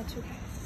That's you.